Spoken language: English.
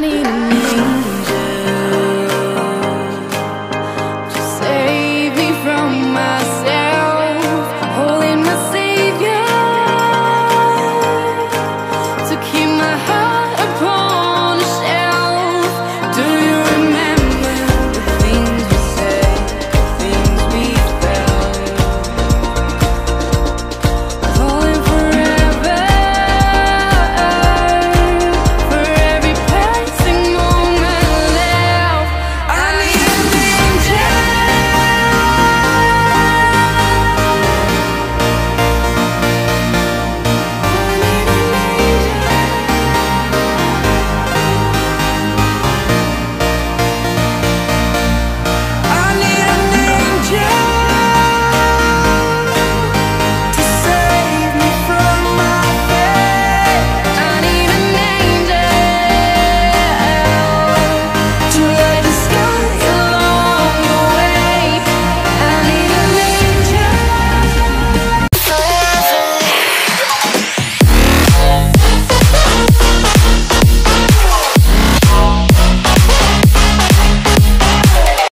need shining